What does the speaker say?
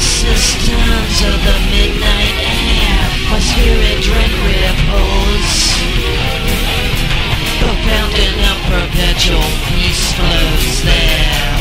systems of the midnight air My spirit dread ripples Propounding a perpetual peace flows there.